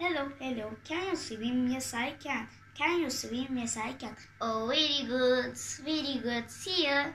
Hello, hello. Can you swim? Yes, I can. Can you swim? Yes, I can. Oh, very good, very good. See ya.